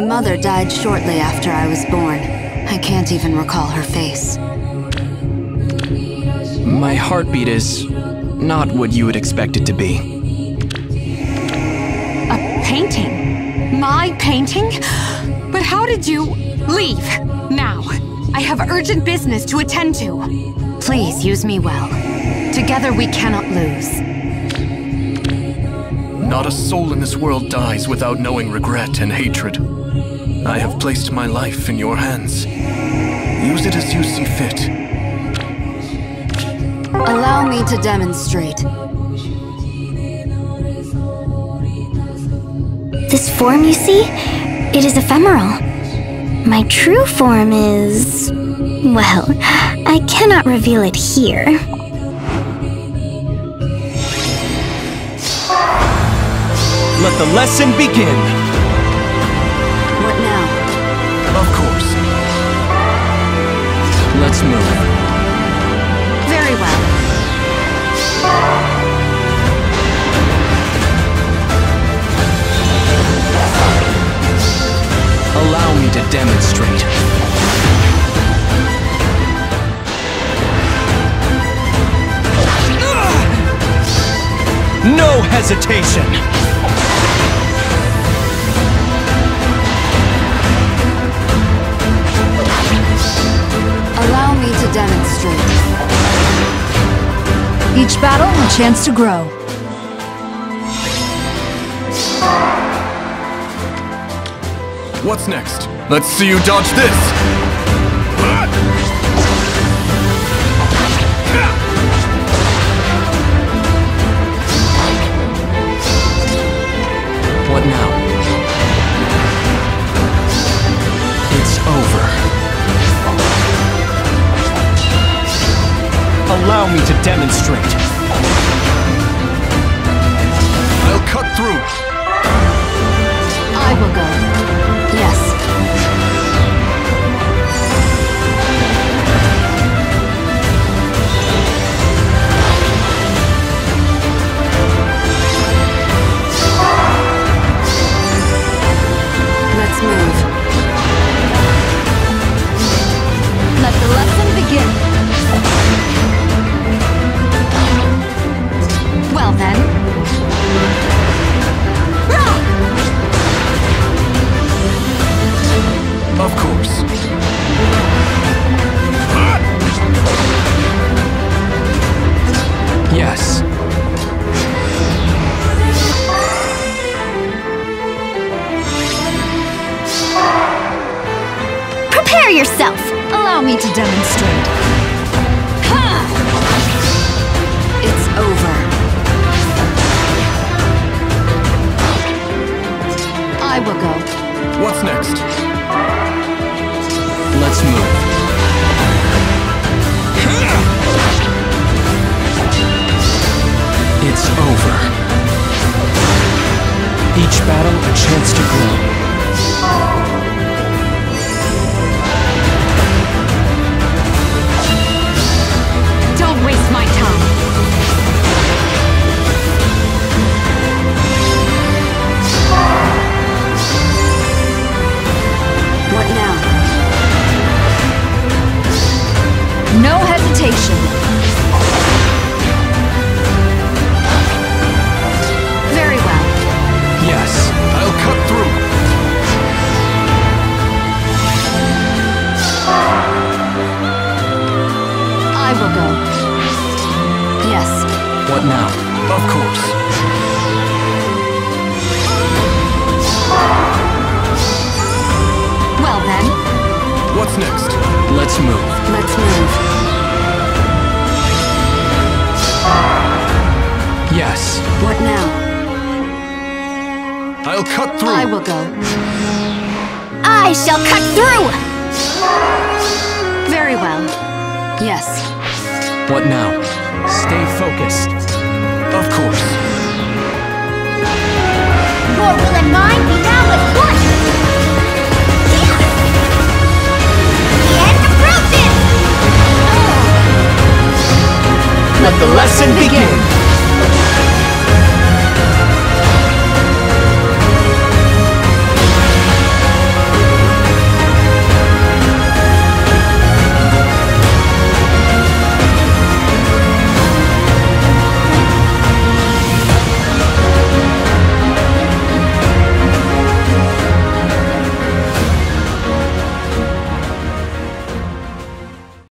My mother died shortly after I was born. I can't even recall her face. My heartbeat is not what you would expect it to be. A painting? My painting? But how did you leave? Now. I have urgent business to attend to. Please use me well. Together we cannot lose. Not a soul in this world dies without knowing regret and hatred. I have placed my life in your hands. Use it as you see fit. Allow me to demonstrate. This form you see, it is ephemeral. My true form is... well, I cannot reveal it here. Let the lesson begin! What now? Of course. Let's move. Very well. Allow me to demonstrate. No hesitation! Battle, a chance to grow. What's next? Let's see you dodge this! What now? It's over. Allow me to demonstrate. Prepare yourself! Allow me to demonstrate. It's over. I will go. What's next? Let's move. It's over. Each battle a chance to grow. No hesitation. Very well. Yes. I'll cut through! I will go. Yes. What now? Of course. Well then. What's next? Let's move. Let's move. Will go. I shall cut through! Very well. Yes. What now? Stay focused. Of course. Your will and mine be now at one! The end approaches! Let the lesson begin.